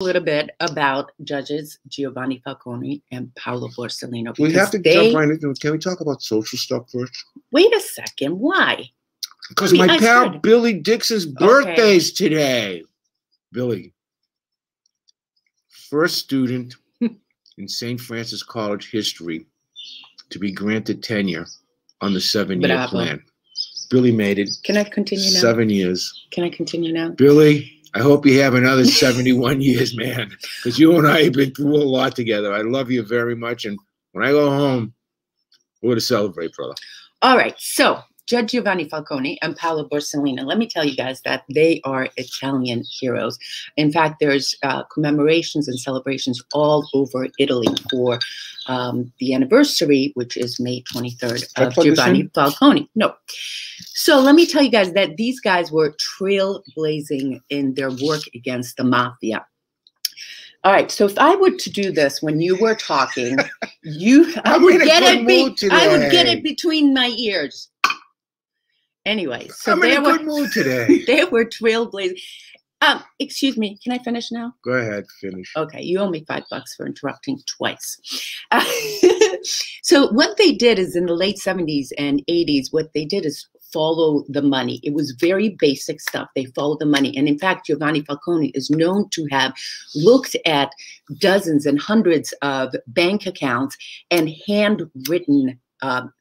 a little bit about judges Giovanni Falcone and Paolo Borsellino. We have to they, jump right. Can we talk about social stuff first? Wait a second. Why? Because my I pal started- Billy Dixon's birthday's today. Billy, first student in St. Francis College history to be granted tenure on the seven-year Bravo. plan. Billy made it. Can I continue now? Seven years. Can I continue now? Billy, I hope you have another 71 years, man, because you and I have been through a lot together. I love you very much. And when I go home, we're going to celebrate, brother. All right. So, Judge Giovanni Falcone and Paolo Borsellino, let me tell you guys that they are Italian heroes. In fact, there's uh, commemorations and celebrations all over Italy for um, the anniversary, which is May 23rd of Giovanni? Falcone. No. So, let me tell you guys that these guys were trailblazing in their work against the mafia. All right, so if I were to do this when you were talking, you I would get it. Be, I would get it between my ears. Anyway, so I'm in there a were good mood today. there were trailblazing. Um, excuse me, can I finish now? go ahead, finish. Okay, you owe me five bucks for interrupting twice. Uh, so what they did is in the late 70s and 80s, what they did is follow the money. It was very basic stuff. They followed the money. And in fact, Giovanni Falcone is known to have looked at dozens and hundreds of bank accounts and handwritten um,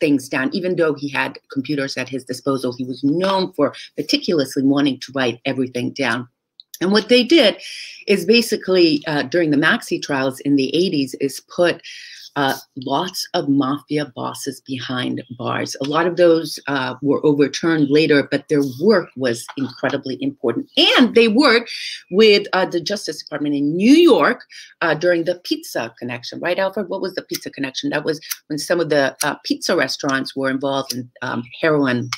things down. Even though he had computers at his disposal, he was known for meticulously wanting to write everything down. And what they did is basically uh, during the Maxi trials in the 80s is put uh, lots of mafia bosses behind bars. A lot of those uh, were overturned later, but their work was incredibly important. And they worked with uh, the Justice Department in New York uh, during the pizza connection, right, Alfred? What was the pizza connection? That was when some of the uh, pizza restaurants were involved in um, heroin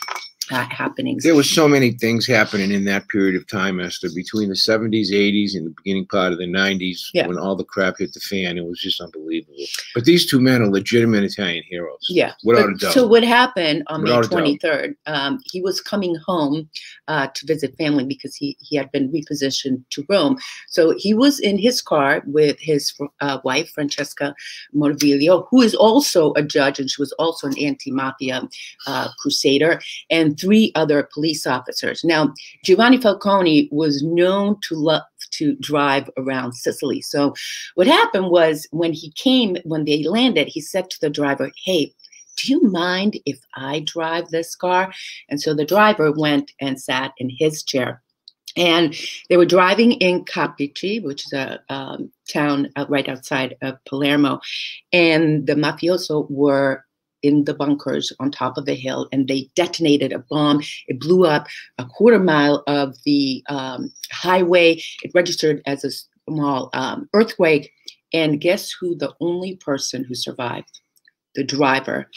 uh, happenings. There was so many things happening in that period of time, Esther, between the 70s, 80s, and the beginning part of the 90s, Yeah. when all the crap hit the fan. It was just unbelievable. But these two men are legitimate Italian heroes. Yeah. Without But- a doubt. So what happened on Without May doubt. 23rd? Um, he was coming home uh, to visit family because he he had been repositioned to Rome. So he was in his car with his uh, wife Francesca Morvillo, who is also a judge and she was also an anti-mafia uh, crusader, and three other police officers. Now Giovanni Falcone was known to love to drive around Sicily. So what happened was when he came, when they landed, he said to the driver, "Hey." do you mind if I drive this car? And so the driver went and sat in his chair. And they were driving in Capaci, which is a um, town out right outside of Palermo. And the mafioso were in the bunkers on top of the hill and they detonated a bomb. It blew up a quarter mile of the um, highway. It registered as a small um, earthquake. And guess who the only person who survived? the driver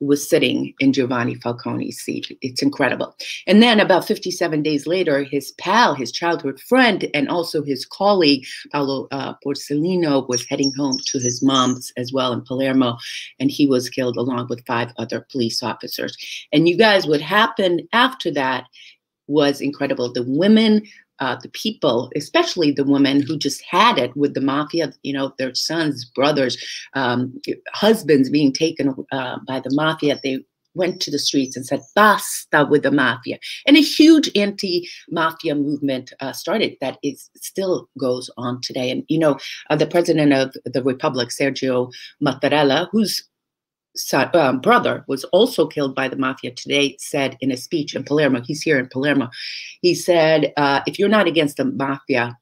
was sitting in Giovanni Falcone's seat. It's incredible. And then about 57 days later, his pal, his childhood friend, and also his colleague, Paolo uh, was heading home to his mom's as well in Palermo, and he was killed along with five other police officers. And you guys, what happened after that was incredible. The women uh, the people, especially the women who just had it with the mafia, you know, their sons, brothers, um, husbands being taken uh, by the mafia, they went to the streets and said, basta with the mafia. And a huge anti mafia movement uh, started that is still goes on today. And, you know, uh, the president of the Republic, Sergio Mattarella, who's son, um, brother was also killed by the mafia today said in a speech in palermo. He's here in palermo. He said uh, if you're not against the mafia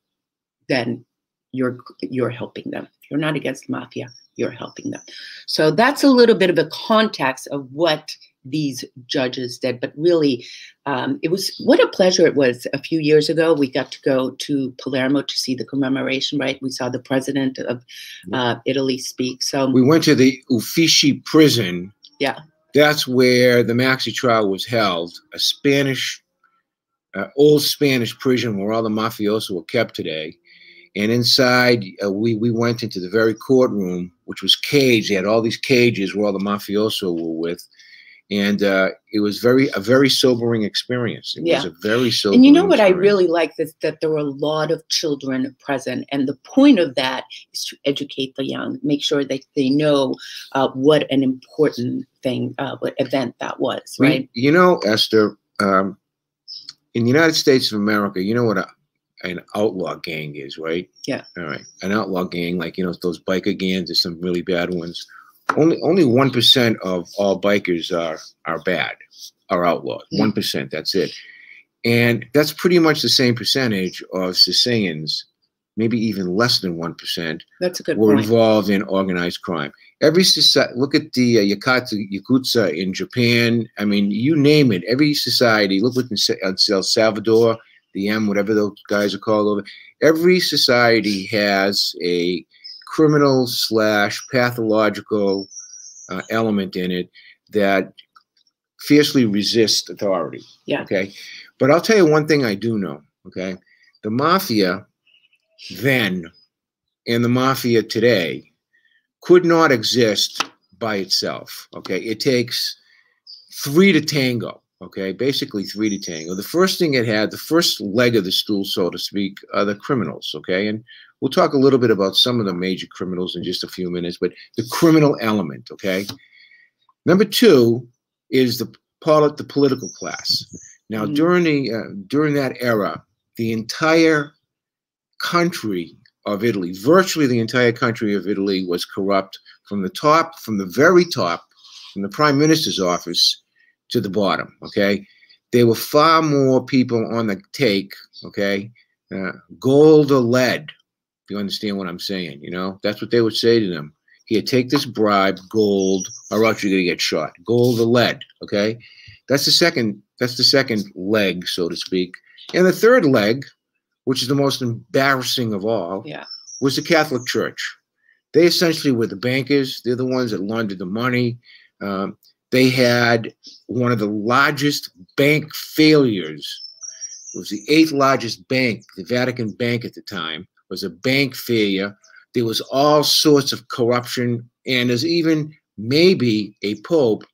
then you're you're helping them. If you're not against the mafia you're helping them. So that's a little bit of a context of what these judges did but really um, it was what a pleasure it was a few years ago we got to go to palermo to see the commemoration right we saw the president of uh, italy speak so We went to the Uffizi prison. Yeah. That's where the Maxi trial was held, a Spanish, uh, old Spanish prison where all the mafioso were kept today. And inside, uh, we, we went into the very courtroom, which was caged. They had all these cages where all the mafioso were with. And uh, it was very a very sobering experience. It Yeah. was a very sobering. And you know what I really like is that there were a lot of children present, and the point of that is to educate the young, make sure that they know uh, what an important thing, uh, what event that was, We- right? You know, Esther, um, in the United States of America, you know what a, an outlaw gang is, right? Yeah. All right. An outlaw gang, like you know, those biker gangs. There's some really bad ones. Only only one percent of all bikers are are bad, are outlaws. Mm. One percent. That's it. And that's pretty much the same percentage of Sicilians, maybe even less than one percent, That's a good were point. involved in organized crime. Every society, look at the uh, Yakuza, Yakuza in Japan. I mean, you name it. Every society, look what in uh, El Salvador, the M, whatever those guys are called over. Every society has a criminal slash pathological uh, element in it that fiercely resists authority. Yeah. Okay. But I'll tell you one thing I do know. Okay. The mafia then and the mafia today could not exist by itself. Okay, it takes three to tango. Okay, basically three to tango. The first thing it had, the first leg of the stool, so to speak, are the criminals. Okay, and we'll talk a little bit about some of the major criminals in just a few minutes, but the criminal element. Okay, number two is the polit- the political class. Now, Mhm. during the uh, during that era, the entire country of Italy, virtually the entire country of Italy was corrupt from the top, from the very top, from the prime minister's office to the bottom. Okay. There were far more people on the take. Okay. Uh, gold or lead. If you understand what I'm saying, you know, that's what they would say to them. Here, take this bribe, gold, or else you're going to get shot. Gold or lead. Okay. That's the second, that's the second leg, so to speak. And the third leg, which is the most embarrassing of all, Yeah. was the Catholic Church. They essentially were the bankers. They're the ones that laundered the money. Um, they had one of the largest bank failures. It was the eighth largest bank, the Vatican Bank at the time, was a bank failure. There was all sorts of corruption, and there's even maybe a pope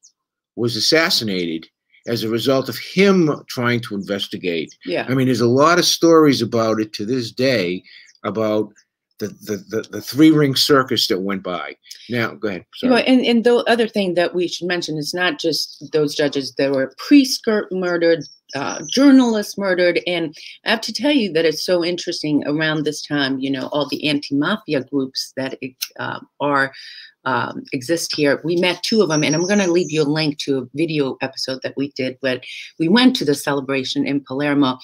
was assassinated as a result of him trying to investigate Yeah. I mean, there's a lot of stories about it to this day about the the, the, the three ring circus that went by. Now, go ahead. You know, and, and the other thing that we should mention is not just those judges. that were priests murdered, uh, journalists murdered, and I have to tell you that it's so interesting around this time. You know, all the anti-mafia groups that uh, are um, exist here. We met two of them, and I'm going to leave you a link to a video episode that we did. But we went to the celebration in Palermo,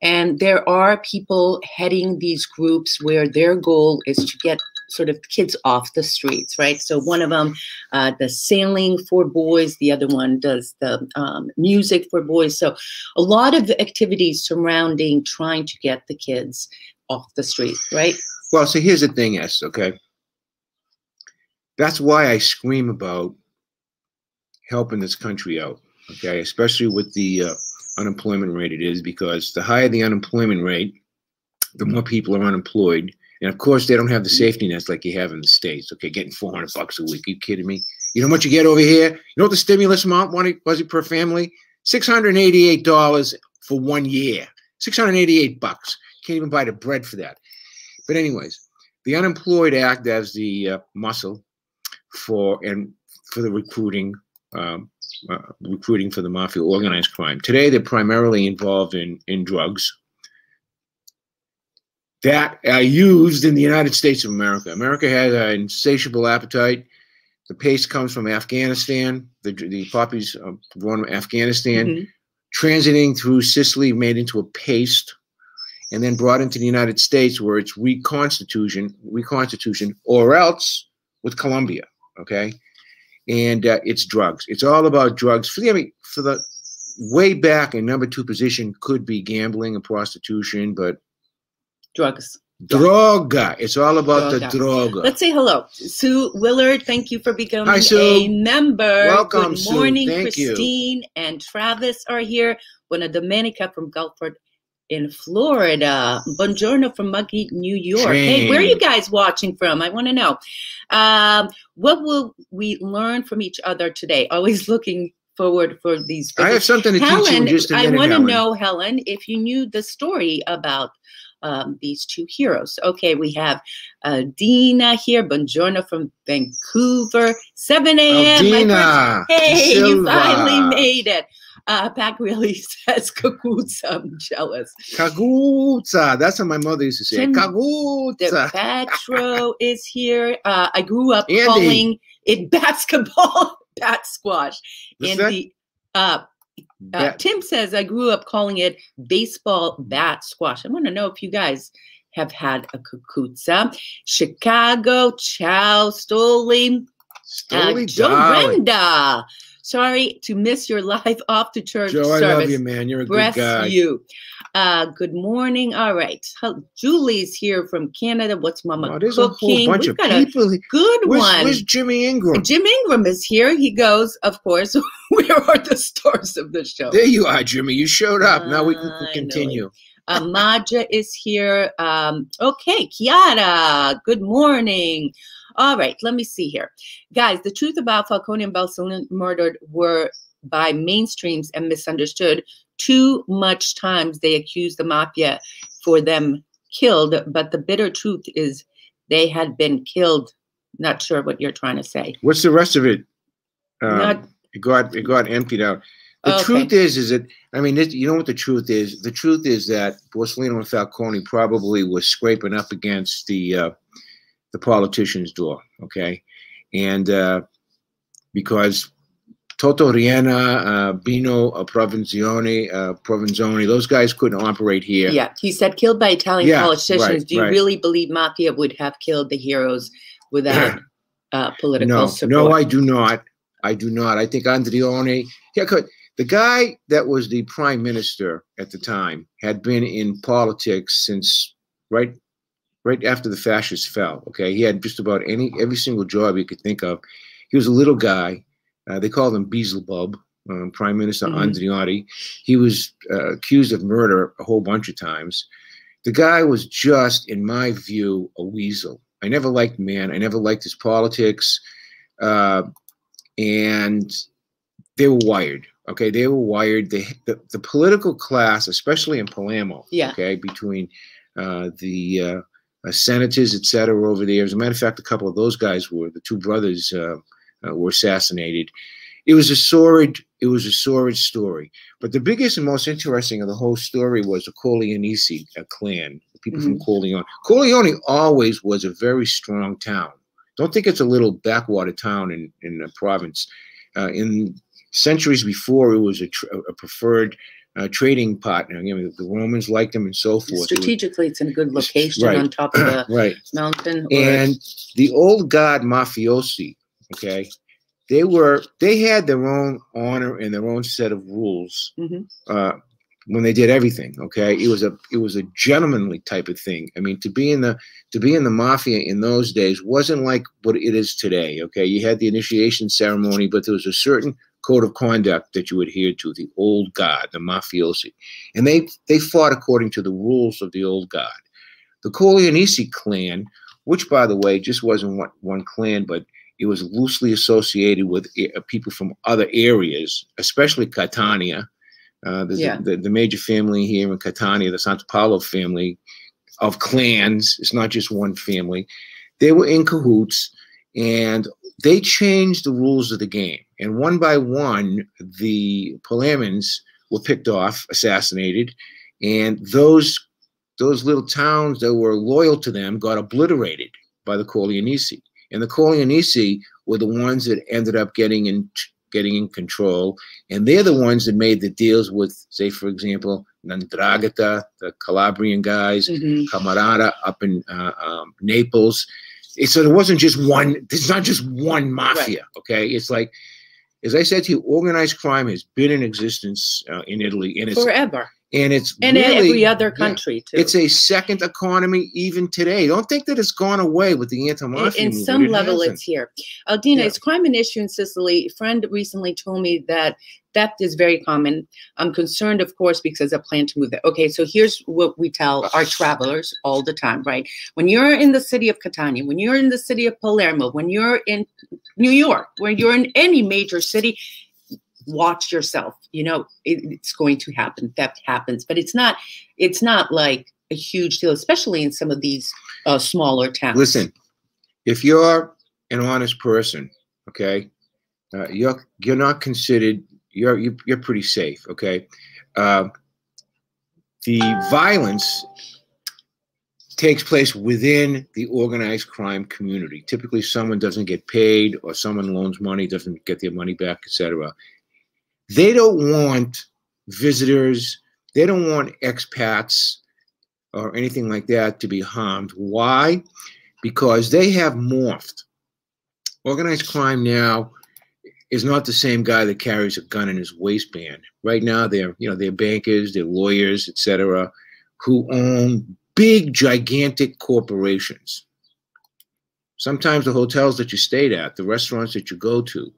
and there are people heading these groups where their goal is to get sort of kids off the streets, right? So one of them, uh, the sailing for boys, the other one does the um, music for boys. So a lot of activities surrounding trying to get the kids off the street, right? Well, so here's the thing, S. Okay, that's why I scream about helping this country out. Okay, especially with the uh, unemployment rate it is, because the higher the unemployment rate, the more people are unemployed. And of course, they don't have the safety nets like you have in the States. Okay, getting 400 bucks a week. Are you kidding me? You know what you get over here? You know what the stimulus amount was was it per family? $688 for one year. 688 bucks. Can't even buy the bread for that. But anyways, the unemployed act as the uh, muscle for and for the recruiting um, uh, recruiting for the mafia organized crime. Today, they're primarily involved in in drugs that are used in the United States of America. America has an insatiable appetite. The paste comes from Afghanistan. The the poppies uh, grown in Afghanistan, Mhm. transiting through Sicily, made into a paste, and then brought into the United States, where it's reconstitution, reconstitution, or else with Colombia. Okay, and uh, it's drugs. It's all about drugs. For the, I mean, for the way back in number two position could be gambling and prostitution, but Drugs. droga. It's all about the Droga. droga. Let's say hello. Sue Willard, thank you for becoming Hi, a member. Welcome, Good morning, Thank you. Christine and Travis are here. Buona Domenica from Gulfport in Florida. Buongiorno from Muggy, New York. Hey, where are you guys watching from? I want to know. Um, what will we learn from each other today? Always looking forward for these. I have something to teach you Helen, just a I minute. want to know, Helen, if you knew the story about um, these two heroes. Okay, we have uh, Dina here, Buongiorno from Vancouver, 7 a.m. friends. Aldina Hey, you finally made it. Uh, Pac really says Kakutsa. I'm jealous. Kagutsa. That's what my mother used to say. Tim- The Petro is here. Uh, I grew up Andy. calling it basketball, bat squash. What's and that? the uh, uh, Tim says I grew up calling it baseball bat squash. I want to know if you guys have had a kukutsa. Chicago, Chow, Stoli, uh, Stoli Joe darling. Sorry to miss your live off to church Joe, I love you, man. You're a Bless good guy. you. Uh, good morning. All right. Julie's here from Canada. What's Mama Oh, there's a cooking? whole bunch We've of got a good Where's, one. where's Jimmy Ingram? Jim Ingram is here. He goes, of course. Where are the stars of the show? There you are, Jimmy. You showed up. now we can it. continue. Uh, Maja is here. Um, okay, Kiara, good morning. All right, let me see here. Guys, the truth about Falcone and Balsone murdered were by mainstreams and misunderstood. Too much times they accused the mafia for them killed, but the bitter truth is they had been killed. Not sure what you're trying to say. What's the rest of it? Um, Not- it got it got emptied out. The Okay. truth is, is that I mean, this, you know what the truth is? The truth is that Borsellino and Falcone probably was scraping up against the uh, the politician's door. Okay, and uh, because Toto Riina, uh, Bino uh, Provenzano, uh, Provenzano, those guys couldn't operate here. Yeah, he said killed by Italian Yeah, politicians. right, Do you right. really believe mafia would have killed the heroes without uh, political No, support? no, I do not. I do not. I think Andreotti, yeah, the guy that was the prime minister at the time had been in politics since right, right after the fascists fell. Okay, he had just about any every single job you could think of. He was a little guy. Uh, they called him Beelzebub, um, Prime Minister Mhm. Andreotti. He was uh, accused of murder a whole bunch of times. The guy was just, in my view, a weasel. I never liked the man. I never liked his politics. Uh, and they were wired. Okay, they were wired. They, the, the political class, especially in Palermo, Yeah. okay, between uh, the uh, senators, et cetera, over there. As a matter of fact, a couple of those guys were the two brothers uh, uh, were assassinated. It was a sordid. It was a sordid story. But the biggest and most interesting of the whole story was the Corleonesi uh, clan, the people from Corleone. Corleone always was a very strong town. Don't think it's a little backwater town in in the province. Uh, in centuries before, it was a, tr- a preferred uh, trading partner. You know, the Romans liked them and so forth. Strategically, it's in a good location Right. on top of the right. mountain. And the old guard mafiosi, okay, they were they had their own honor and their own set of rules Mhm. uh, when they did everything. Okay, it was a it was a gentlemanly type of thing. I mean, to be in the to be in the mafia in those days wasn't like what it is today. Okay, you had the initiation ceremony, but there was a certain code of conduct that you adhered to. The old guard, the mafiosi, and they they fought according to the rules of the old guard. The Corleonesi clan, which by the way just wasn't one, one clan, but it was loosely associated with a- people from other areas, especially Catania. Uh, there's Yeah. the, the major family here in Catania, the Santapaola family of clans. It's not just one family. They were in cahoots and they changed the rules of the game. And one by one, the Palermans were picked off, assassinated, and those those little towns that were loyal to them got obliterated by the Corleonesi. And the Corleonesi were the ones that ended up getting in getting in control, and they're the ones that made the deals with, say, for example, 'Ndrangheta, the Calabrian guys, Mhm. Camarada up in uh, um, Naples. It- so there wasn't just one. It's not just one mafia. Okay, it's like, as I said to you, organized crime has been in existence uh, in Italy, and it's forever. And it's And in really, every other yeah, country, too. it's a second economy even today. Don't think that it's gone away with the anti-mafia in movement. some It level hasn't. it's here aldina Yeah. is crime an issue in sicily a friend recently told me that theft is very common i'm concerned of course because i plan to move there okay so here's what we tell our travelers all the time right when you're in the city of catania when you're in the city of palermo when you're in new york when you're in any major city watch yourself. You know, it, it's going to happen. Theft happens, but it's not. It's not like a huge deal, especially in some of these uh, smaller towns. Listen, if you're an honest person, okay, uh, you're you're not considered. You're you're, pretty safe. Okay, uh, the violence takes place within the organized crime community. Typically, someone doesn't get paid, or someone loans money, doesn't get their money back, etc. They don't want visitors. They don't want expats or anything like that to be harmed. Why? Because they have morphed. Organized crime now is not the same guy that carries a gun in his waistband. Right now, they're you know they're bankers, they're lawyers, etc., who own big, gigantic corporations. Sometimes the hotels that you stayed at, the restaurants that you go to,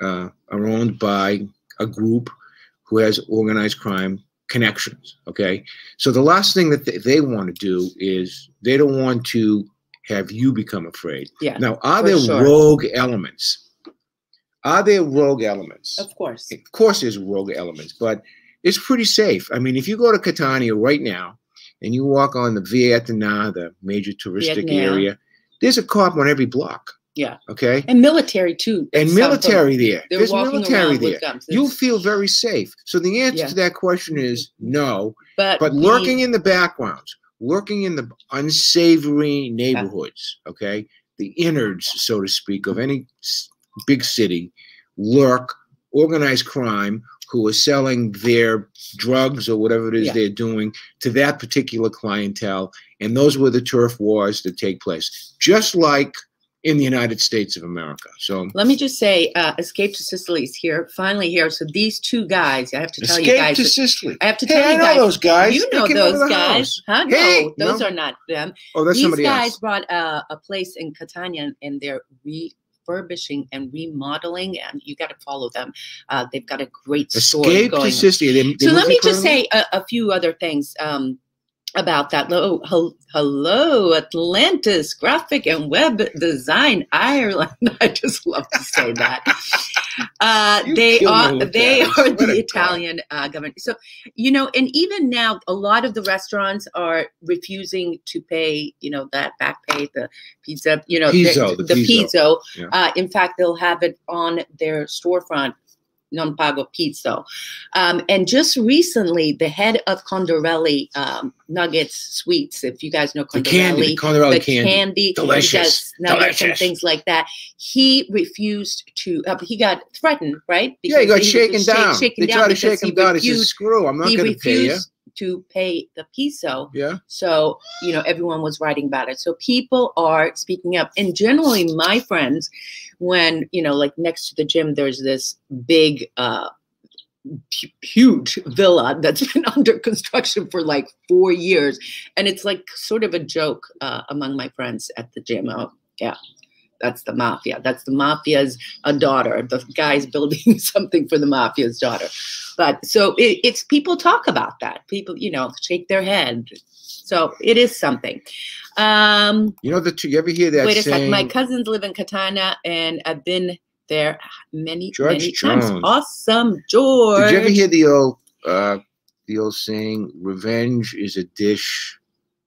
uh, are owned by a group who has organized crime connections. Okay, so the last thing that they, they want to do is they don't want to have you become afraid. Yeah. Now, are there sure. rogue elements? Are there rogue elements? Of course. Of course, there's rogue elements, but it's pretty safe. I mean, if you go to Catania right now and you walk on the Via Etnea, the major touristic Vietnam. area, there's a cop on every block. Yeah. Okay. And military too. And Some of them, military there. They're There's military there. guns. You'll feel very safe. So the answer Yeah. to that question is no. but But lurking in the backgrounds, lurking in the unsavory neighborhoods, okay, the innards, so to speak, of any big city, lurk organized crime who are selling their drugs or whatever it is Yeah. they're doing to that particular clientele. And those were the turf wars that take place, just like in the United States of America. So Let me just say, uh, Escape to Sicily is here, finally here. So these two guys, I have to tell escape you guys. to Sicily. I have to Hey, tell I you know guys. those guys. You know came out of those guys, huh? No, those no. are not them. Oh, that's These somebody guys else. brought a, a place in Catania, and they're refurbishing and remodeling. And you got to follow them. Uh, they've got a great story Escape going. to Sicily. They, they so let me just say a, a few other things um, about that. Hello, hello, Atlantis Graphic and Web Design Ireland. I just love to say that. Uh, they are they that. are the Italian uh, government. So you know, and even now, a lot of the restaurants are refusing to pay. You know that back pay the pizza. You know Pizzo, the, the the pizzo. pizzo. Yeah. Uh, in fact, they'll have it on their storefront non pago pizza. Um, and just recently, the head of Condorelli um, Nuggets Sweets, if you guys know The candy, the the candy. candy, Delicious. he nuggets and Delicious. things like that. He refused to. Uh, he got threatened, right? Yeah, he got was shaken shake- down. shaken they down tried to shake him down. He said, "Screw, I'm not going to pay you." To pay the peso. Yeah. So, you know, everyone was writing about it. So people are speaking up. And generally, my friends, when, you know, like next to the gym, there's this big, uh, huge villa that's been under construction for like four years. And it's like sort of a joke uh, among my friends at the gym. Oh, yeah. That's the mafia. That's the mafia's uh, daughter. The guy's building something for the mafia's daughter. But so it, it's people talk about that. People, you know, shake their head. So it is something. Um, You know the you ever hear that wait a saying? second. My cousins live in Katana, and I've been there many, George many times. Awesome, George. Did you ever hear the old uh, the old saying? Revenge is a dish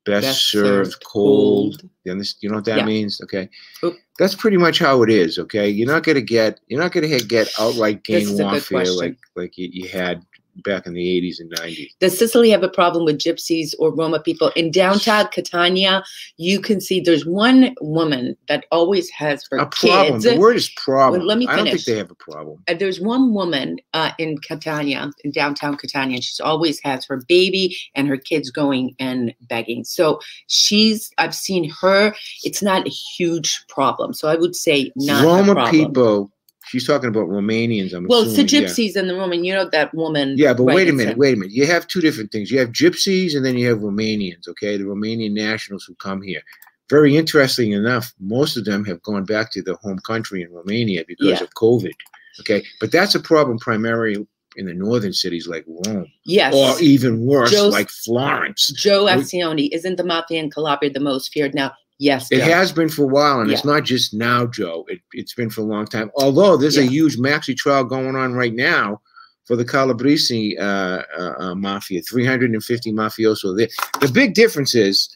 best, Best served, served cold. cold. You, you know what that Yeah. means? Okay. Oop. That's pretty much how it is. Okay. You're not gonna get you're not gonna get outright This gang is a good warfare like like you, you had back in the 80s and 90s. Does Sicily have a problem with gypsies or Roma people? In downtown Catania, you can see there's one woman that always has her A problem. kids. The word is problem. let me finish. I don't think they have a problem. Uh, there's one woman uh, in Catania, in downtown Catania, and she's always has her baby and her kids going and begging. So she's, I've seen her. It's not a huge problem. So I would say not Roma people. She's talking about Romanians. I'm Well, it's the assuming. yeah. gypsies and the Roman. You know that woman. Yeah, but right, wait a minute, wait a minute. You have two different things. You have gypsies and then you have Romanians, okay? The Romanian nationals who come here. Very interesting enough, most of them have gone back to their home country in Romania because Yeah. of COVID. Okay. But that's a problem primarily in the northern cities like Rome. Yes. Or even worse, Joe's- like Florence. Joe Accioni isn't the mafia in Calabria the most feared now? Yes, It Joe. has been for a while, and it's not just now, Joe. It, it's been for a long time. Although there's a huge maxi trial going on right now for the Calabrese uh, uh, uh, mafia, 350 mafioso. The, the big difference is,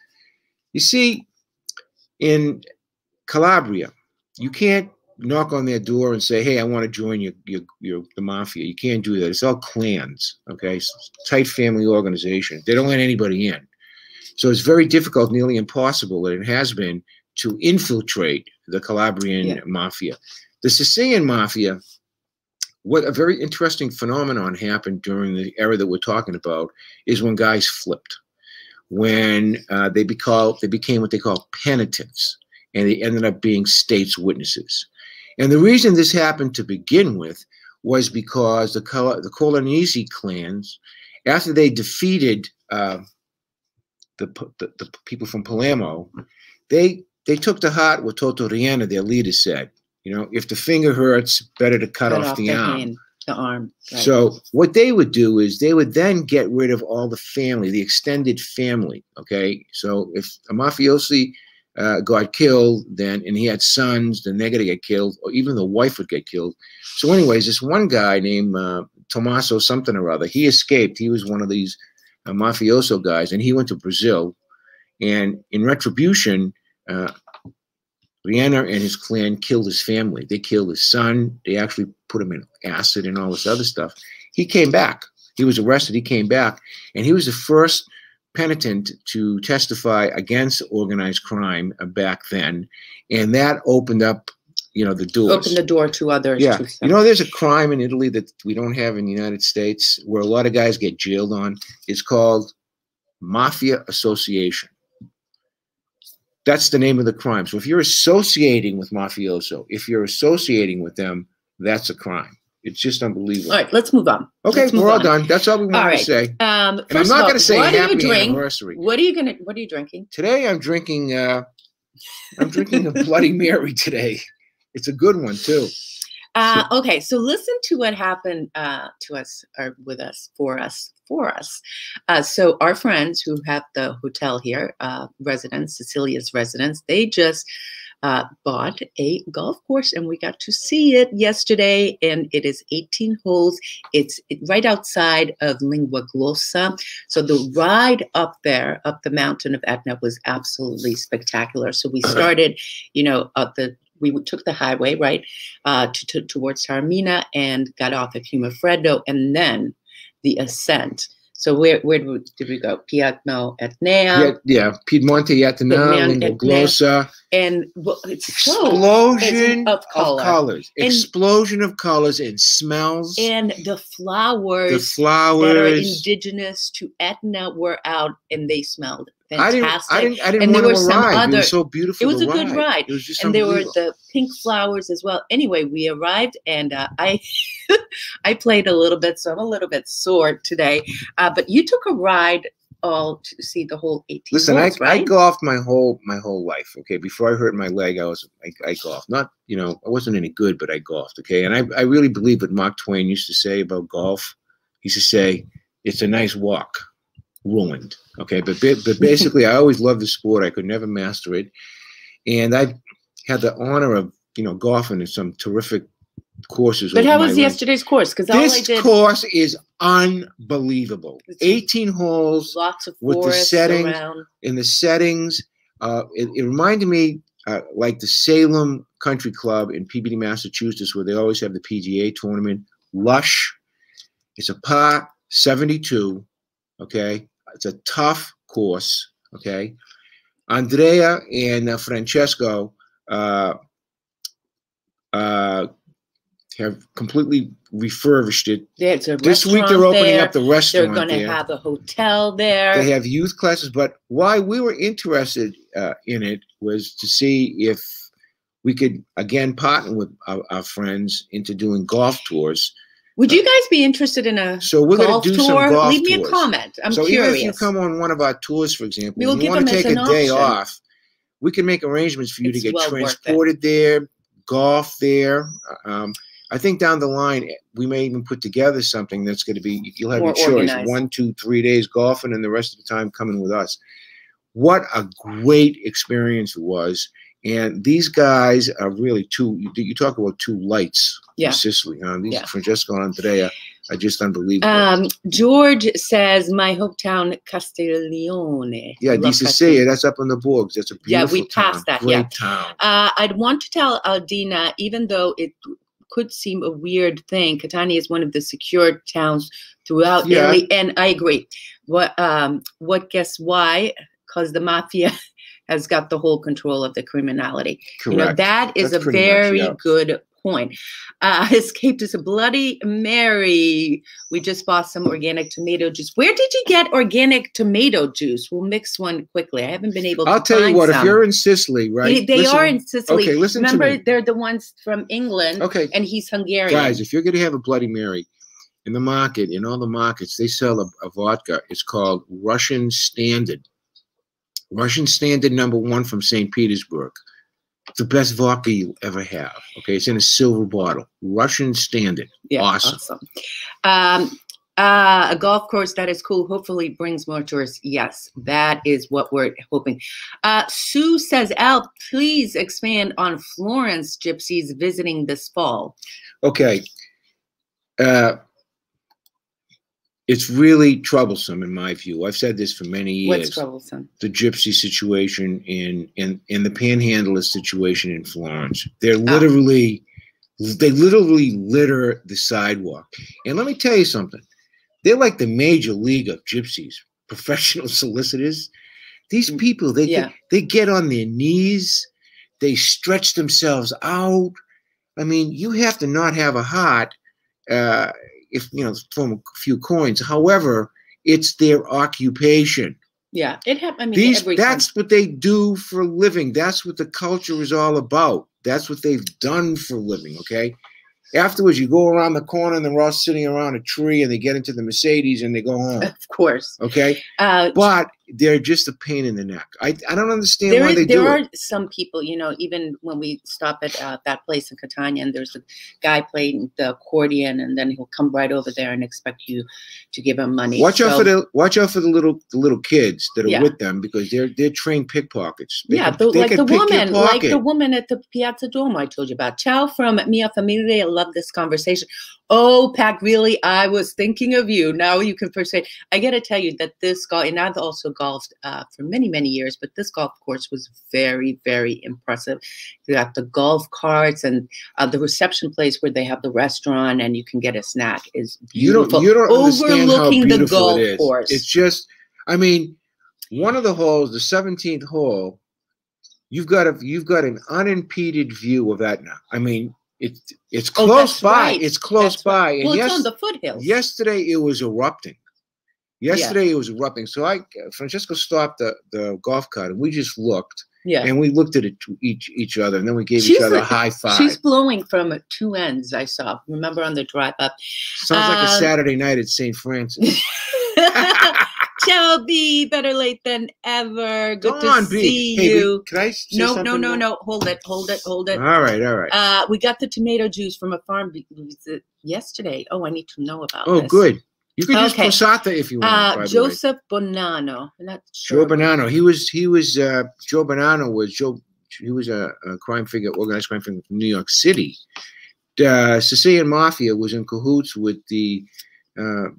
you see, in Calabria, you can't knock on their door and say, "Hey, I want to join your, your your the mafia." You can't do that. It's all clans, okay? It's tight family organization. They don't let anybody in. So it's very difficult, nearly impossible, and it has been to infiltrate the Calabrian Yeah. mafia. The Sicilian mafia, what a very interesting phenomenon happened during the era that we're talking about is when guys flipped, when uh, they became they became what they call penitents, and they ended up being state's witnesses. And the reason this happened to begin with was because the the Corleonesi clans, after they defeated uh, the, the the people from Palermo, they they took to heart what Toto Riina, their leader, said. You know, if the finger hurts, better to cut, off, the, arm. hand, the arm. right. So what they would do is they would then get rid of all the family, the extended family. Okay, so if a mafiosi uh, got killed, then and he had sons, then they're gonna get killed, or even the wife would get killed. So, anyways, this one guy named uh, Tommaso something or other, he escaped. He was one of these uh, mafioso guys, and he went to Brazil. And in retribution, uh, Riina and his clan killed his family. They killed his son. They actually put him in acid and all this other stuff. He came back. He was arrested. He came back, and he was the first penitent to testify against organized crime uh, back then, and that opened up, you know, the doors. Open the door to others. Yeah, to you know, there's a crime in Italy that we don't have in the United States where a lot of guys get jailed on. It's called mafia association. That's the name of the crime. So if you're associating with mafioso, if you're associating with them, that's a crime. It's just unbelievable. All right, let's move on. okay, move we're all on. done. That's all we wanted All right. to say. Um, And I'm first not going to say what happy drink? anniversary. What are you gonna? What are you drinking? Today I'm drinking. Uh, I'm drinking a Bloody Mary today. It's a good one too. Uh, okay, so listen to what happened uh, to us or with us, for us, for us. Uh, so our friends who have the hotel here, uh, residents, Cecilia's residents, they just uh, bought a golf course and we got to see it yesterday. And it is 18 holes. It's right outside of Linguaglossa. So the ride up there, up the mountain of Etna, was absolutely spectacular. So we started, you know, up the we took the highway right uh, to, to, towards Taormina and got off at Fiumefreddo, and then the ascent. So where where did we, go? Piatno Etnea, Yeah, yeah. Piedmonte Piedmont- Lingua Etna. Glossa. and well, Explosion of color. colors. And- Explosion of colors and smells. and the flowers the flowers that are flowers. indigenous to Etna were out, and they smelled I didn't. fantastic. I didn't. I didn't And there were some it other- was so beautiful. it was a good ride. It was just and there were the pink flowers as well. Anyway, we arrived, and uh, I I played a little bit, so I'm a little bit sore today. Uh, but you took a ride all to see the whole 18 Listen, holes, I, I right? golfed my whole my whole life. Okay, before I hurt my leg, I was I, I golfed. Not you know I wasn't any good, but I golfed. Okay, and I I really believe what Mark Twain used to say about golf. He used to say it's a nice walk, ruined. Okay, but but basically, I always loved the sport. I could never master it, and I had the honor of you know golfing in some terrific courses. but how was life. yesterday's course? Because all I This did course is unbelievable. It's- 18 holes lots of with the settings, around. in the settings. Uh, it, it reminded me uh, like the Salem Country Club in Peabody, Massachusetts, where they always have the PGA tournament. Lush. It's a par 72. Okay. It's a tough course. Okay. Andrea and uh, Francesco uh, uh, have completely refurbished it. There's a This week they're opening there. up the restaurant. They're going to have a hotel there. They have youth classes, but why we were interested uh, in it was to see if we could again partner with our, our friends into doing golf tours. Would you guys be interested in a So we're going golf to do tour? some golf Leave me tours. a comment. I'm so curious. even if you come on one of our tours, for example, We will you want to take a day option. off, we can make arrangements for you It's to get well transported there, golf there. Um, I think down the line we may even put together something that's going to be you'll have More your choice: organized. one, two, three days golfing, and the rest of the time coming with us. what a great experience it was. And these guys are really two. You, you talk about two lights Yeah. in Sicily, huh? These Yeah. Francesco and Andrea are just unbelievable. Um, George says my hometown Castiglione. yeah, Love di Sicilia, that's up on the Borgs. That's a beautiful Yeah, we passed town. that, yeah. town. Uh, I'd want to tell Aldina, even though it could seem a weird thing, Catania is one of the secure towns throughout Yeah. Italy, and I agree. What? Um, what? Guess why? Because the mafia has got the whole control of the criminality. Correct. You know that is That's a pretty much, very yeah. good point. Uh, escaped is a bloody Mary. We just bought some organic tomato juice. Where did you get organic tomato juice? We'll mix one quickly. I haven't been able. To I'll tell you what, some. if you're in Sicily, They- right? They, listen- are in Sicily. Okay, listen Remember, to me. they're the ones from England, Okay, and he's Hungarian. guys, if you're going to have a Bloody Mary in the market, in all the markets, they sell a, a vodka. It's called Russian Standard. Russian Standard number one from St. Petersburg. The best vodka you ever have. Okay, it's in a silver bottle. Russian Standard. yeah, awesome. awesome. Um, uh, a golf course that is cool. Hopefully, brings more tourists. Yes, that is what we're hoping. Uh, Sue says, "Al, please expand on Florence gypsies visiting this fall." Okay. Uh, it's really troublesome in my view. I've said this for many years. What's troublesome? the gypsy situation in in in the panhandler situation in Florence. They're literally they literally litter the sidewalk. And let me tell you something. They're like the major league of gypsies, professional solicitors. These people, they Yeah. get, they get on their knees, they stretch themselves out. I mean, you have to not have a heart uh, if you know from a few coins. However, it's their occupation. Yeah, it happened. I mean, These, that's what they do for a living. That's what the culture is all about. That's what they've done for a living, okay? Afterwards, you go around the corner and they're all sitting around a tree and they get into the Mercedes and they go home, of course. okay? Uh, But they're just a pain in the neck. I, I don't understand there why is- they there do are it. some people, you know, even when we stop at uh, that place in Catania, and there's a guy playing the accordion, and then he'll come right over there and expect you to give him money. Watch out for the watch out for the little the little kids that are Yeah. with them because they're they're trained pickpockets. They yeah, can- the, like the woman, like the woman at the Piazza Duomo I told you about. Ciao from Mia Familia. I love this conversation. Oh, Pat, really, I was thinking of you. Now you can persuade. I got to tell you that this golf, and I've also golfed uh, for many, many years, but this golf course was very, very impressive. You got the golf carts and uh, the reception place where they have the restaurant and you can get a snack is beautiful. You don't you don't understand how overlooking the golf it is. course. It's just, I mean, one of the holes, the seventeenth hole, you've got a you've got an unimpeded view of Etna. I mean, it's it's Oh, close that's by. right. It's close That's by. And well, yes, it's on the foothills. yesterday it was erupting. Yesterday it was erupting. So I Francesco stopped the, the golf cart and we just looked yeah. and we looked at it to each each other and then we gave She's each other a high five. She's blowing from two ends. I saw. Remember on the drive up. Sounds like a um, Saturday night at St. Francis. Ciao, B. Better late than ever. Good Go to on, see Hey, you. Can I say No, no, no, more? no. Hold it, hold it, hold it. All right, all right. Uh, we got the tomato juice from a farm be- yesterday. Oh, I need to know about oh, this. good. You can use posata if you want. Uh. Joseph Bonanno. Not Joe. Bonanno. He was he was uh, Joe Bonanno was Joe. He was a, a crime figure, organized crime figure from New York City. The Sicilian mafia was in cahoots with the uh,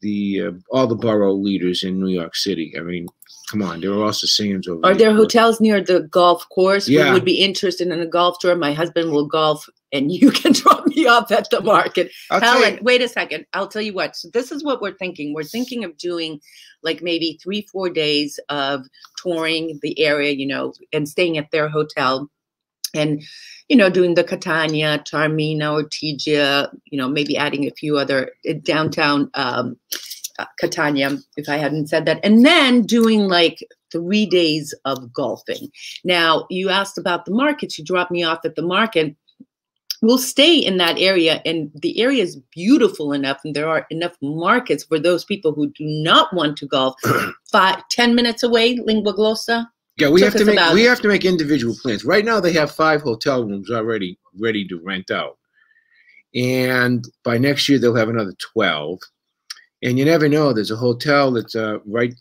the uh, all the borough leaders in New York City. I mean, come on, there are also Sicilians over Are there here. hotels near the golf course? Yeah. We would be interested in a golf tour. My husband will golf, and you can drop me off at the market. I'll Helen, wait a second. I'll tell you what. So this is what we're thinking. We're thinking of doing like maybe three, four days of touring the area, you know, and staying at their hotel and, you know, doing the Catania, Taormina, Ortigia, you know, maybe adding a few other uh, downtown um, uh, Catania, if I hadn't said that. And then doing like three days of golfing. Now, you asked about the markets. You dropped me off at the market we'll stay in that area and the area is beautiful enough and there are enough markets for those people who do not want to golf five ten minutes away lingua glossa yeah, we have to make about- we have to make individual plans. Right now, they have five hotel rooms already ready to rent out, and by next year they'll have another twelve. And you never know. There's a hotel that's uh, right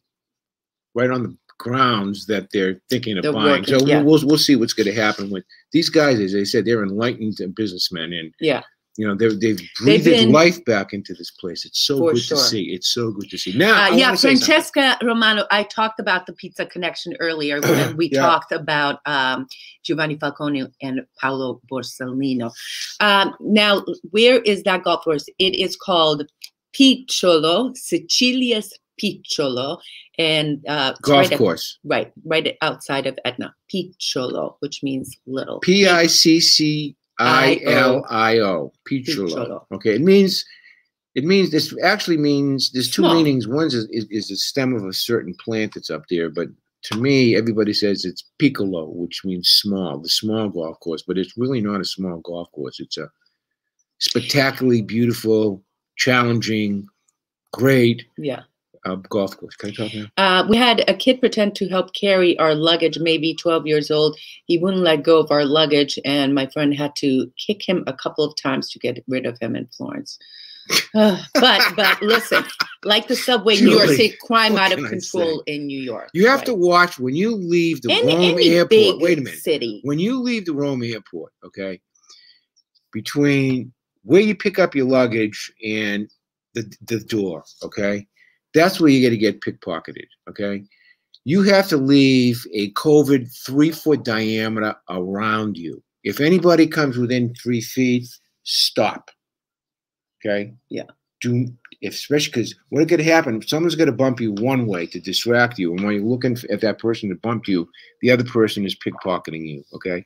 right on the grounds that they're thinking of They're buying. working, so yeah. we'll, we'll we'll see what's going to happen with these guys. As I said, they're enlightened businessmen, and Yeah. You know they've they've breathed been- life back into this place. It's so good sure. to see. It's so good to see. Now, Uh, yeah. Francesca Romano. I talked about the pizza connection earlier when we Yeah. talked about um, Giovanni Falcone and Paolo Borsellino. Um, now, where is that golf course? It is called Picciolo, Sicilia's Picciolo, and uh, golf right at- course. right, right outside of Etna. Picciolo, which means little. P I C C I L I O. Picciolo. Okay, it means it means this actually means there's two Small. meanings. One is, is is the stem of a certain plant that's up there, but to me, everybody says it's piccolo, which means small, the small golf course, but it's really not a small golf course. It's a spectacularly beautiful, challenging, great Yeah. Uh, golf course. Can I talk now? Uh, we had a kid pretend to help carry our luggage, maybe 12 years old. He wouldn't let go of our luggage, and my friend had to kick him a couple of times to get rid of him in Florence. Uh, but but listen, like the subway in New York City, crime out of control in New York. You have right? to watch when you leave the in Rome any airport. Wait a minute. city. when you leave the Rome airport, okay, between where you pick up your luggage and the, the door, okay, that's where you're going to get pickpocketed, okay? You have to leave a COVID three foot diameter around you. If anybody comes within three feet, stop. Okay? Yeah. Do if especially because what could happen? Someone's going to bump you one way to distract you, and when you're looking at that person to bump you, the other person is pickpocketing you. Okay,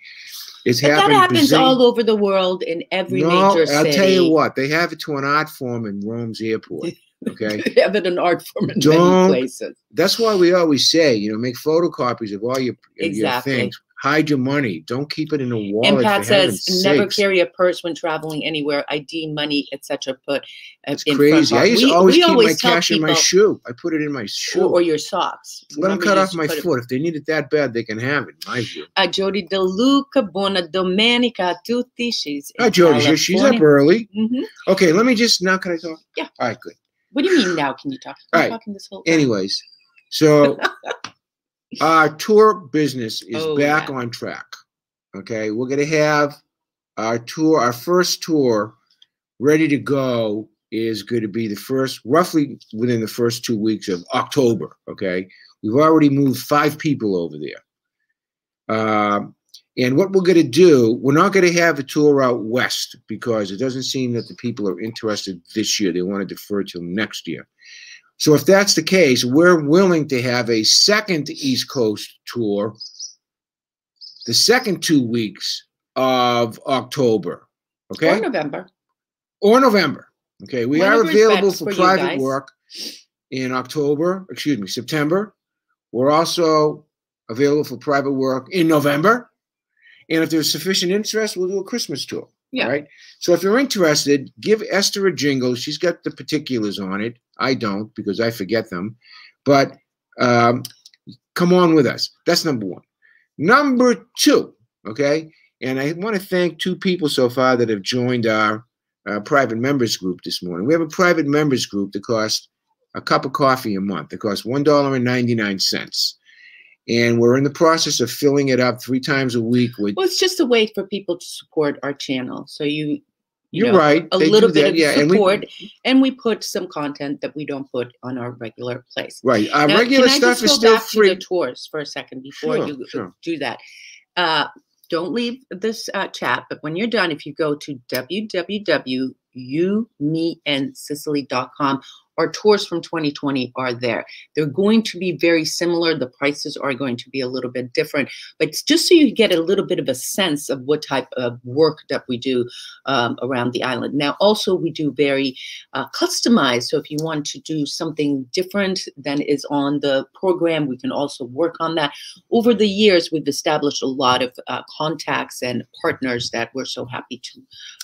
it's But that happens all over the world in every no, major I'll tell you what. They have it to an art form in Rome's airport. Okay, They have it in art form in Don't- many places. that's why we always say, you know, make photocopies of all your, your Exactly. things. Hide your money. Don't keep it in a wallet. And Pat says never sakes. carry a purse when traveling anywhere. ID, money, etc. Put uh, It's in crazy. front I used we, to always we keep always my cash in my shoe. I put it in my shoe. or, or your socks. Let them cut off my put it- foot. If they need it that bad, they can have it. My view. Uh, Jody DeLuca, buona domenica a tutti. She's Hi, Jody. She's- She's up California. early. Mhm. Okay, let me just now. Can I talk? Yeah. All right, good. What do you mean now? Can you talk? All right. talking this whole time. Anyways, so our tour business is Oh, back yeah. on track. Okay, we're gonna have our tour, our first tour, ready to go. Is going to be the first, roughly within the first two weeks of October. Okay, we've already moved five people over there. Um, and what we're going to do, we're not going to have a tour out west because it doesn't seem that the people are interested this year. They want to defer till next year. So if that's the case, we're willing to have a second East Coast tour the second two weeks of October. Okay? Or November. or November. Okay, we are available for for private work in October, excuse me, September. We're also available for private work in November. And if there's sufficient interest, we'll do a Christmas tour. Yeah. All right. So if you're interested, give Eszter a jingle. She's got the particulars on it. I don't because I forget them. But um, come on with us. That's number one. Number two, okay. And I want to thank two people so far that have joined our uh, private members group this morning. We have a private members group that costs a cup of coffee a month. It costs one dollar and ninety nine cents, and we're in the process of filling it up three times a week with. Well, it's just a way for people to support our channel. So you, you You're know, right. a they little bit that, of yeah, and we- support, and we put some content that we don't put on our regular place. right. Our Now, regular stuff is still back To free. the tours for a second before Sure, you sure. do that. Uh, don't leave this uh, chat, but when you're done, if you go to www.youmeandsicily.com, our tours from 2020 are there. They're going to be very similar. The prices are going to be a little bit different, but just so you get a little bit of a sense of what type of work that we do um, around the island. Now, also, we do very uh, customized. So if you want to do something different than is on the program, we can also work on that. Over the years, we've established a lot of uh, contacts and partners that we're so happy to.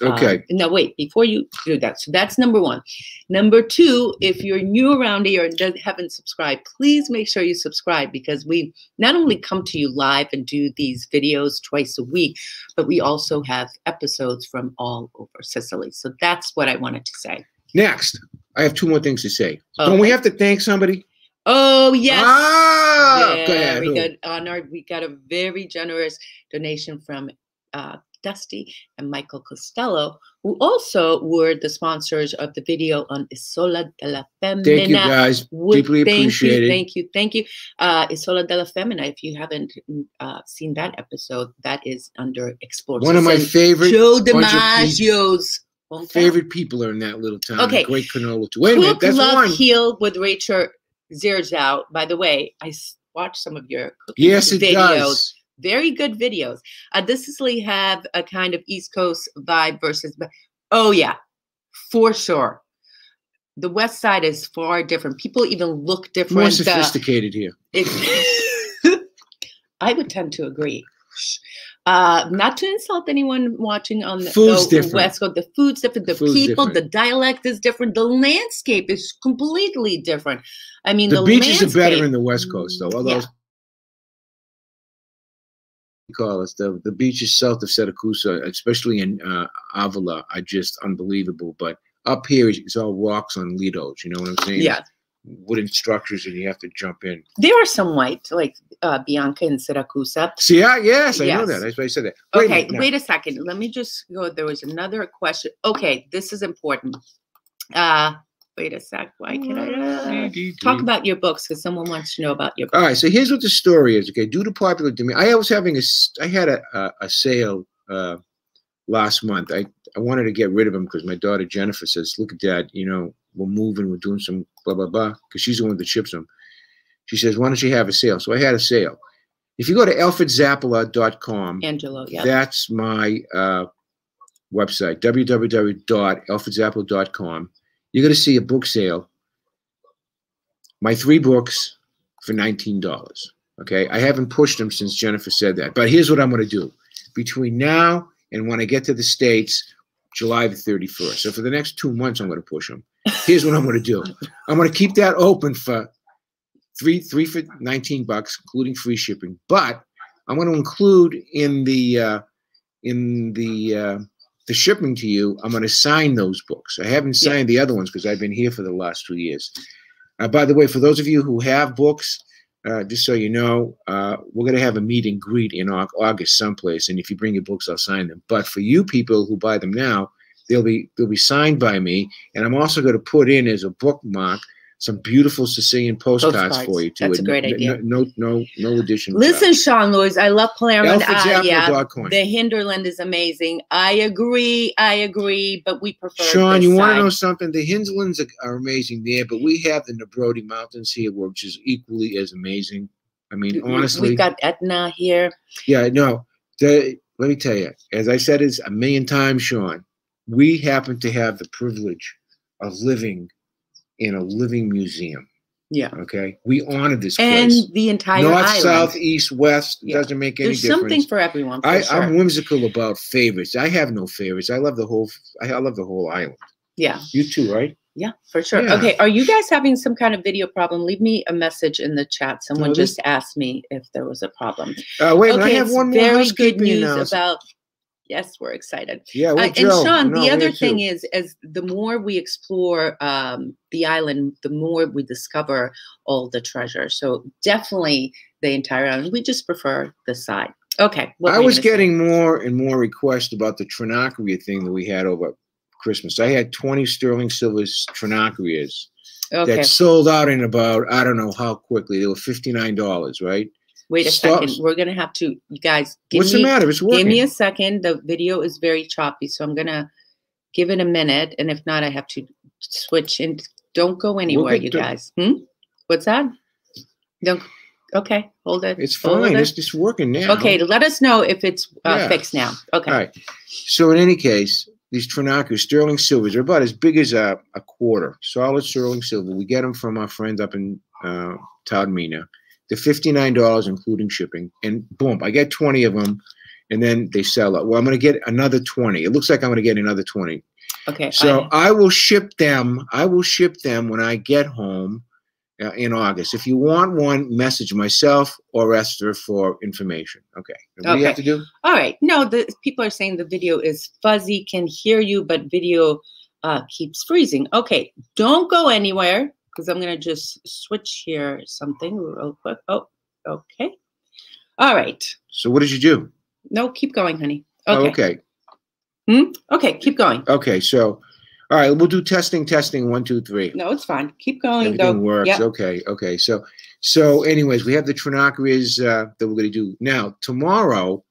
uh, Okay. now, wait, before you do that, so that's number one. Number two, if you're new around here and haven't subscribed, please make sure you subscribe because we not only come to you live and do these videos twice a week, but we also have episodes from all over Sicily. So that's what I wanted to say. Next, I have two more things to say. Don't we have to thank somebody? Oh yes. Ah, go ahead. Very Who? good. Honor. We got a very generous donation from uh, Dusty and Michael Costello, who also were the sponsors of the video on Isola de la Femina. Thank you guys. Would- Deeply thank appreciated. You, thank you, thank you. Uh, Isola delle Femmine. If you haven't mm, uh, seen that episode, that is under Explore. One of my favorite Joe DiMaggio's hometown. favorite people are in that little town. Okay. Great canola too. Wait a minute, that's Love one. Heal with Rachel Zirzow. By the way, I watched some of your cooking Yes, it videos. does. Very good videos. Uh, this is Lee have a kind of East Coast vibe versus. Oh yeah, for sure. The West Side is far different. People even look different. More Uh, sophisticated here. it's- I would tend to agree. Uh, not to insult anyone watching on the, Food's the. West Coast. The food's different. The Food's people, different. the dialect is different. The landscape is completely different. I mean, The, the, beaches are better in the West Coast, though. Although Yeah. It the the beaches south of Syracuse, especially in uh, Avola, are just unbelievable. But up here, it's all rocks on lidos. You know what I'm saying? Yeah, Wooden structures, and you have to jump in. there are some white, like uh, Bianca and Syracuse. See, I, yes, I know that. That's why I said that. Wait Okay, now. wait a second. Let me just go. There was another question. Okay, this is important. Uh, wait a sec. Why can I uh, talk about your books? Because someone wants to know about your All right, so here's what the story is. Okay, due to popular demand, I was having a, s- I had a a, a sale uh, last month. I I wanted to get rid of them because my daughter Jennifer says, "Look at Dad, you know, we're moving, we're doing some blah blah blah." Because she's the one that ships them. She says, "Why don't you have a sale?" So I had a sale. If you go to alfredzappala.com, Angelo. Yeah. that's my uh, website, www.alfredzappala.com. You're going to see a book sale. My three books for $19. Okay. I haven't pushed them since Jennifer said that. But here's what I'm going to do between now and when I get to the States, July the 31st. So for the next two months, I'm going to push them. Here's what I'm going to do I'm going to keep that open for three, three for 19 bucks, including free shipping. But I'm going to include in the, uh, in the, uh, the shipping to you, I'm going to sign those books. I haven't Yeah. signed the other ones because I've been here for the last two years. Uh, by the way, for those of you who have books, uh, just so you know, uh, we're going to have a meet and greet in August someplace, and if you bring your books, I'll sign them. But for you people who buy them now, they'll be they'll be signed by me, and I'm also going to put in as a bookmark some beautiful Sicilian postcards, Postcards. for you too. That's a great no, idea. No, no, no, no additional. Listen, charge. Sean Lewis, I love Palermo. Uh, yeah, the Hinterland is amazing. I agree. I agree. But we prefer. Sean, you want to know something? The Hinterlands are, are amazing there, but we have the Nebrodi Mountains here, which is equally as amazing. I mean, honestly, we've got Etna here. yeah, no. The, let me tell you, as I said is a million times, Sean, we happen to have the privilege of living in a living museum. Yeah. Okay, we honor this And place. the entire North, island. south, east, west Yeah. doesn't make any There's difference. something for everyone. For I, sure. I'm whimsical about favorites. I have no favorites. I love the whole. I love the whole island. yeah. You too, right? Yeah, for sure. Yeah. Okay, are you guys having some kind of video problem? Leave me a message in the chat. Someone this- just asked me if there was a problem. Uh, wait, minute, I okay, have one more very good news about. Yes, we're excited. Yeah, Uh, and Sean, no, the other thing is, as the more we explore um, the island, the more we discover all the treasure. So definitely the entire island. We just prefer the side. Okay. I was gonna say? getting more and more requests about the Trinacria thing that we had over Christmas. I had 20 sterling silver Trinacrias Okay. that sold out in about, I don't know how quickly. They were $59, right? Wait a stop- second. We're gonna have to, you guys. Give What's me, the matter? It's working. Give me a second. The video is very choppy, so I'm gonna give it a minute, and if not, I have to switch and don't go anywhere, get you to- guys. Hmm? What's that? Don't. Okay, hold it. it's hold fine. it. It's just working now. Okay, let us know if it's uh, Yeah. fixed now. Okay. All right. So in any case, these Trinacrias, sterling silvers, are about as big as a, a quarter, solid sterling silver. We get them from our friends up in uh, Taormina. They're $59, including shipping. And boom, I get 20 of them, and then they sell out. Well, I'm going to get another 20. It looks like I'm going to get another 20. Okay. So I- I will ship them. I will ship them when I get home uh, in August. If you want one, message myself or Eszter for information. Okay. What do you have to do? all right. No, the people are saying the video is fuzzy, can hear you, but video uh, keeps freezing. Okay, don't go anywhere. Because I'm gonna just switch here something real quick. Oh, okay. All right. So what did you do? No, keep going, honey. Oh, Okay. okay. Okay, keep going. Okay. So, all right, we'll do testing, testing, one, two, three. No, it's fine. Keep going. Everything Go. works. Yep. Okay. Okay. So, so anyways, we have the Trinacrias uh, that we're going to do now. Tomorrow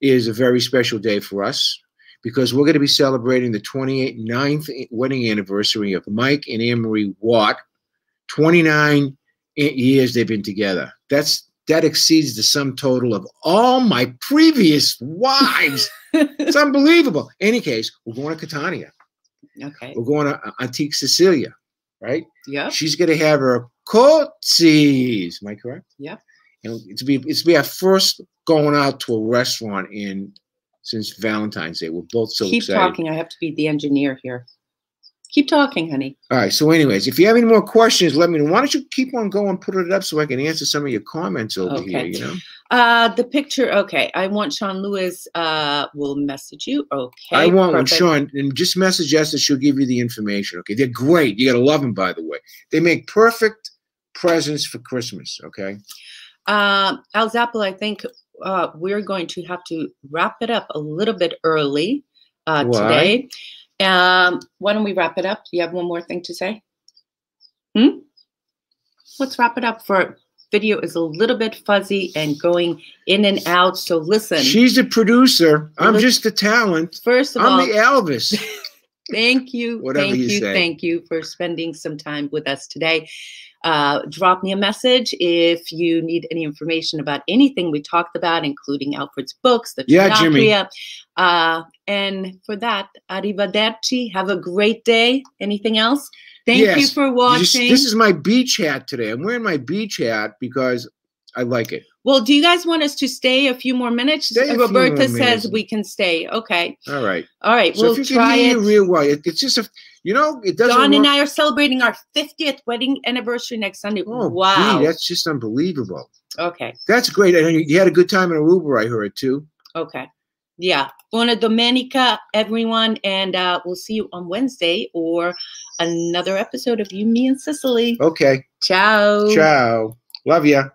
is a very special day for us because we're going to be celebrating the 28th, 9th wedding anniversary of Mike and Anne Marie Watt. 29 years they've been together. That's that exceeds the sum total of all my previous wives. it's unbelievable. Any case, we're going to Catania. okay. We're going to uh, Antique Sicilia, right? Yeah. She's going to have her coatsies. Am I correct? Yep. And it's be it's be our first going out to a restaurant in since Valentine's Day. We're both so keep excited. talking. I have to be the engineer here. Keep talking, honey. All right. So, anyways, if you have any more questions, let me know. Why don't you keep on going, put it up so I can answer some of your comments over here? Okay. You know, Uh, the picture. Okay, I want Sean Lewis. Uh, will message you. Okay. I want one. Sean, and just message Eszter. She'll give you the information. Okay, they're great. You gotta love them, by the way. They make perfect presents for Christmas. Okay. Um, Al Zappel, I think uh, we're going to have to wrap it up a little bit early uh, Why? today. Um, why don't we wrap it up? Do you have one more thing to say? Hmm? Let's wrap it up. For video is a little bit fuzzy and going in and out. So listen. She's the producer. I'm just the talent. First of all, I'm the Elvis. Thank you. Whatever thank you you. say. Thank you for spending some time with us today. Uh, drop me a message if you need any information about anything we talked about, including Alfred's books, the Yeah, Jimmy. Uh, and for that, arrivederci. Have a great day. Anything else? Thank you Yes. for This, watching. this is my beach hat today. I'm wearing my beach hat because I like it. Well, do you guys want us to stay a few more minutes? Stay Roberta more says minutes. we can stay. Okay. All right. All right. So we'll if you try it. real well, it, it's just a, you know, it doesn't. Don and I are celebrating our 50th wedding anniversary next Sunday. Oh, wow. gee, that's just unbelievable. okay. That's great. And you, you had a good time in Aruba, I heard too. Okay. Yeah. Buona domenica, everyone. And uh, we'll see you on Wednesday or another episode of You, Me, and Sicily. Okay. Ciao. Ciao. Love ya.